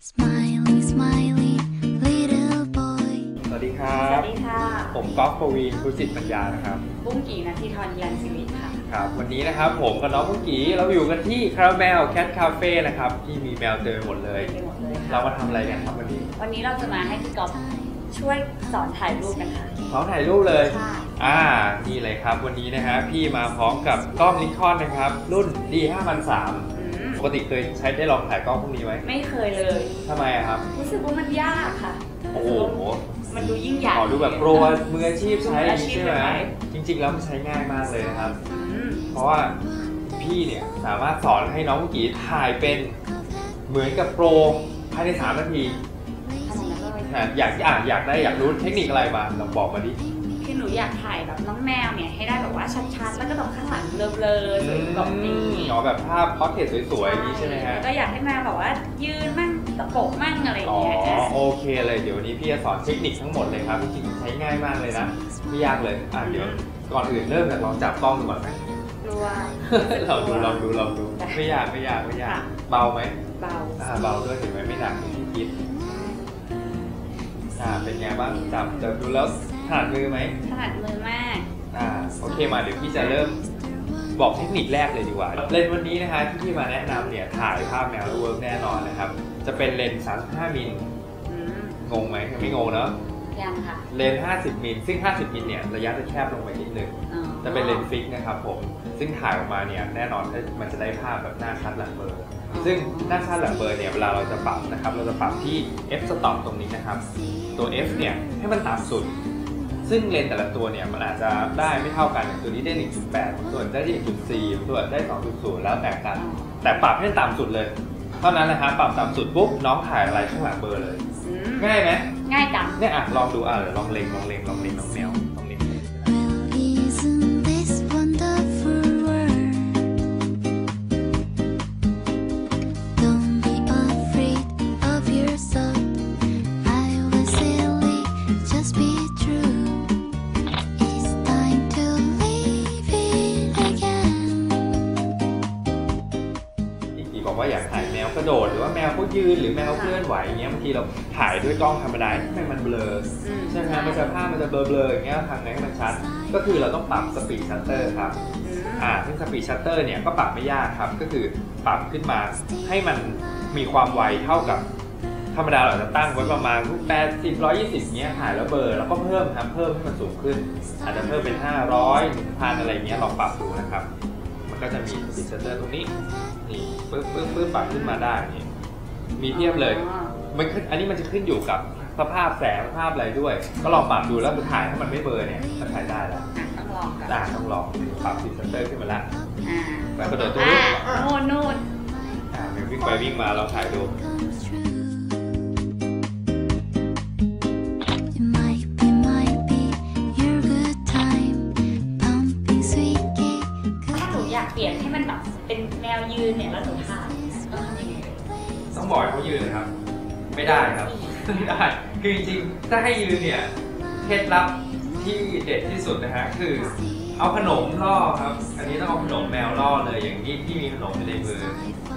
Smiley, smiley, little boy. สวัสดีครัสบ วัสดีค่ะผมก๊อฟปวีนคุสิทธิ์ปัญญานะครับบุ้งกี่นาทีทรยันสิริค่ะ ครับ วันนี้นะครับผมกับน้องพุกกี้เราอยู่กันที่คาราเมลแคทคาเฟ่นะครับที่มีแมวเจอหมดเลย ไปหมดเลยเราค่ะ มาทำอะไรกันครับวันนี้วันนี้เราจะมาให้พี่ก๊อฟช่วยสอนถ่ายรูปกันค่ะ พร้อมถ่ายรูปเลยใช่อ่า นี่เลยครับ วันนี้นะฮะพี่มาพร้อมกับกล้องนิคอนนะครับ รุ่น D 5 0 0อืม ปกติเคยใช้ได้ลองถ่ายกล้องพวกนี้ไหมไม่เคยเลย ทำไมอะครับ รู้สึกว่ามันยากค่ะโอ้โหมันดูยิ่งใหญ่ขอดูแบบโปรมืออาชีพใช้อย่างนี้ใช่ไหมมืออาชีพเลยไหมจริง ๆ แล้วมันใช้ง่ายมากเลยนะครับอืมเพราะว่าพี่เนี่ยสามารถสอนให้น้องกุกีถ่ายเป็นเหมือนกับโปรภายใน3นาทีขนาดนั้นเลยอะอยากอะอยากได้อยากรู้เทคนิคอะไรมาลองบอกมาดิคือ หนูอยากถ่ายแบบน้องแมวเนี่ยให้ได้แบบว่าชัดๆ แล้วก็ตรงข้างหลังเบลอๆสวยแบบนี้อ๋อแบบภาพพอร์เทรตสวยๆอย่างนี้ใช่ไหมฮะแล้วก็อยากให้แมวแบบว่ายืนมั่งตะปบมั่งอะไรอย่างอ๋อเงี้ยโอเคเลยเดี๋ยววันนี้พี่จะสอนเทคนิคทั้งหมดเลยครับจริงๆใช้ง่ายมากเลยนะไม่ยากเลยอะเดี๋ยวก่อนอื่นเริ่มจากลองจับกล้องดูก่อนไหมกลัวลองดูลองดูลองดูไม่ยากไม่ยากไม่ยากค่ะเบาไหมเบาอ่าเบาด้วยเห็นไหมไม่หนักอย่างที่คิดอ่าเป็นไงบ้างจับจับดูแล้ว ถนัดมือไหมถนัดมือมาก อ่าโอเคมาเดี๋ยวพี่จะเริ่มบอกเทคนิคแรกเลยดีกว่า เลนส์วันนี้นะคะที่พี่มาแนะนำเนี่ยถ่ายภาพแมวแล้ว work แน่นอนนะครับ จะเป็นเลนส์35มิลอืมงงไหมยังไม่งงเนาะยังค่ะเลนส์50มิลซึ่ง 50มิลเนี่ยระยะจะแคบลงไปนิดนึงอ๋อจะเป็นเลนส์ fix นะครับผมซึ่งถ่ายออกมาเนี่ยแน่นอนมันจะได้ภาพแบบหน้าชัดหลังเบลอซึ่งหน้าชัดหลังเบลอเนี่ยเวลาเราจะปรับนะครับเราจะปรับที่ f stop ตรงนี้นะครับ ตัว f เนี่ยให้มันต่ำสุด ซึ่งเลนส์แต่ละตัวเนี่ยมันอาจจะได้ไม่เท่ากันอย่างตัวนี้ได้ 1.8ส่วนได้ที่1.4ส่วนได้ 2.0 แล้วแต่กัน แต่ปรับให้ต่ำสุดเลย เท่านั้นนะฮะปรับต่ำสุดปุ๊บน้องถ่ายอะไรข้างหลังเบลอร์เลยอืมง่ายไหมง่ายจังเนี่ยอะลองดูอะเดี๋ยวลองเล็งลองเล็งลองเล็งน้องแมว บอกว่าอยากถ่ายแมวกระโดด หรือว่าแมวเขายืนหรือแมวเคลื่อนไหวอย่างเงี้ยบางทีเราถ่ายด้วยกล้องธรรมดาทำไมมันเบลออืมใช่ไหมฮะมันจะภาพมันจะเบลอๆอย่างเงี้ยทำไงให้มันชัด ก็คือเราต้องปรับ speed shutter ครับอืมอ่าซึ่ง speed shutter เนี่ยก็ปรับไม่ยากครับ ก็คือปรับขึ้นมาให้มันมีความไวเท่ากับธรรมดาเราจะตั้งไว้ประมาณแปดสิบร้อยยี่สิบเงี้ยถ่ายแล้วเบลอร์แล้วก็เพิ่มครับเพิ่มให้มันสูงขึ้น อาจจะเพิ่มเป็นห้าร้อยถึงพันอะไรเงี้ยลองปรับดูนะครับมัน ก็จะมี speed shutter ตรงนี้นี่ปึ๊บปึ๊บปึ๊บปรับขึ้นมาได้นี่มีเทียบเลยอ๋อมันขึ้นอันนี้มันจะขึ้นอยู่กับสภาพแสงสภาพอะไรด้วย ก็ลองปรับดูแล้วสุดท้ายถ้ามันไม่เบลอร์เนี่ยก็ถ่ายได้แล้วอะต้องลองก่อนอ่าต้องลองปรับ speed shutter ขึ้นมาแล้วอ่าแล้วกระโดดตัวอ่านี้โน่นโน่นอ่าวิ่งไปวิ่งมาเราถ่ายดู เป็นแมวยืนเนี่ยแล้วหนูถ่ายต้องทำยังไงต้องบอกให้เขายืนเลยครับ ไม่ได้ครับไม่ได้คือจริงๆถ้าให้ยืนเนี่ยเคล็ดลับที่เด็ดที่สุดนะฮะคือเอาขนมล่อครับ อันนี้ต้องเอาขนมแมวล่อเลยอย่างนี้ที่มีขนมอยู่ในมือ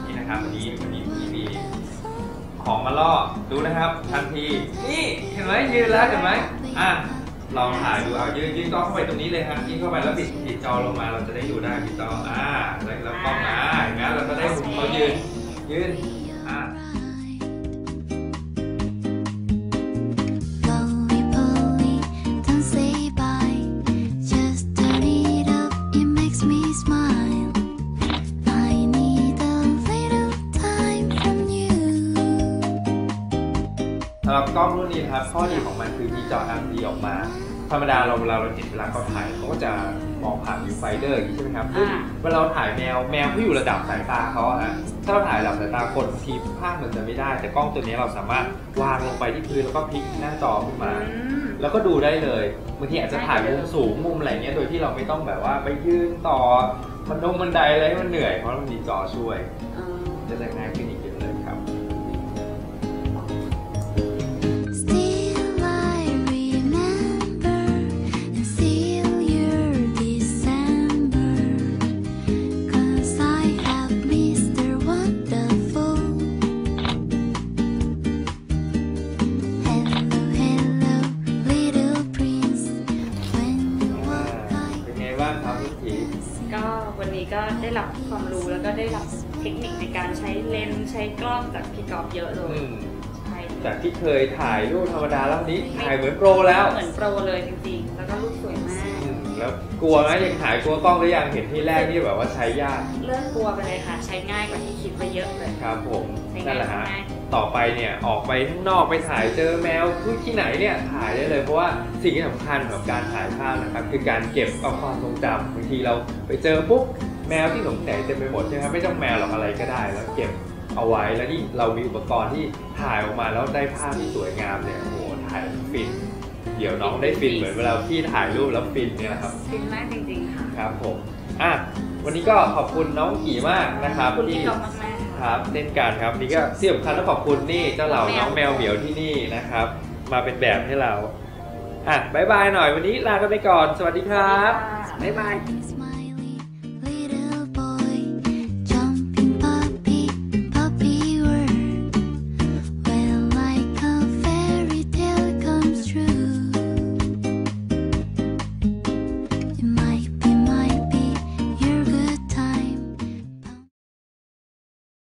นี่นะครับวันนี้วันนี้พี่มีของมาล่อดูนะครับ ทันทีนี่เห็นไหมยืนแล้วเห็นไหมอะ ลองถ่ายดูเอายืนยืนกล้องเข้าไปตรงนี้เลยครับยืนเข้าไปแล้วปิดปิดจอลงมาเราจะได้ดูได้ปิดจออ่าแล้วกล้องอ่าอย่างนั้นเราก็ได้มุมเขายืนยืนำหรับกล้องรุ่นนี้นะครับข้อดีของมันคือมีจอ LCD ออกมา ธรรมดาเราเวลาเราเห็นเวลาเขาถ่ายเขาก็จะมองผ่าน viewfinder อย่างนี้ใช่ไหมครับซึ่งเวลาเราถ่ายแมวแมวเขาอยู่ระดับสายตาเขาอะฮะถ้าเราถ่ายระดับสายตาคนบางทีภาพมันจะไม่ได้ แต่กล้องตัวนี้เราสามารถวางลงไปที่พื้นแล้วก็พลิกหน้าจอขึ้นมาอืมแล้วก็ดูได้เลยบางทีอาจจะถ่ายมุมสูงมุมอะไรเงี้ยโดยที่เราไม่ต้องแบบว่าไปยืนต่อมันดงบันไดอะไรให้มันเหนื่อยเพราะมันมีจอช่วยอืมจะได้ง่ายขึ้นอีก เทคนิคในการใช้เลนส์ใช้กล้องจากพี่กอฟเยอะเลยอืมใช่จากที่เคยถ่ายรูปธรรมดาแล้ววันนี้ถ่ายเหมือนโปรแล้วเหมือนโปรเลยจริงๆ แล้วก็รูปสวยมากอืมแล้วกลัวไหมยังถ่ายกลัวกล้องหรือยังเห็นที่แรกนี่แบบว่าใช้ยากเลิกกลัวไปเลยค่ะ ใช้ง่ายกว่าที่คิดไปเยอะเลยครับผมใช้นั่ง่านยแหละฮะง่ายต่อไปเนี่ยออกไปข้างนอกไปถ่ายเจอแมวทุกที่ไหนเนี่ยถ่ายได้เลยเพราะว่าสิ่งที่สำคัญของการถ่ายภาพนะครับคือการเก็บเอาความทรงจำบางทีเราไปเจอปุ๊บ แมวที่สงสัยเต็มไปหมดใช่ไหมครับไม่ต้องแมวหรอกอะไรก็ได้ แล้วเก็บเอาไว้แล้วนี่เรามีอุปกรณ์ที่ถ่ายออกมาแล้วได้ภาพที่สวยงามเนี่ยโอ้โหถ่ายฟินเดี๋ยวน้องได้ฟินเหมือนเวลาพี่ถ่ายรูปแล้วฟินเนี่ยแหละครับฟินมากจริงๆค่ะครับผมอะวันนี้ก็ขอบคุณน้องกี่มากนะครับขอบคุณพี่ที่กอฟมากๆคค่ะรับเช่นกันครับนี่ก็ที่สำคัญต้องขอบคุณนี่เจ้าเหล่าน้น้อองงแมแมววเหมียวที่นี่นะครับ มาเป็นแบบให้เราอะบายบายหน่อยวันนี้ลากันไปก่อน สวัสดีครับสวัสดีค่ะบ๊ายบาย Makes me